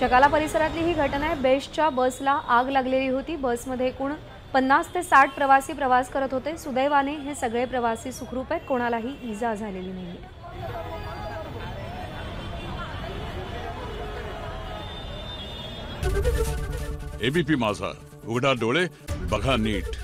चकाला परिसरातली ही घटना आहे. बेस्टच्या बसला आग लागलेली होती. बसमध्ये एकूण पन्नास ते साठ प्रवासी प्रवास करत होते. सुदैवाने हे सगळे प्रवासी सुखरूप आहेत. कोणालाही इजा झालेली नाही एबीपी माझा. उघडा डोळे बघा नीट.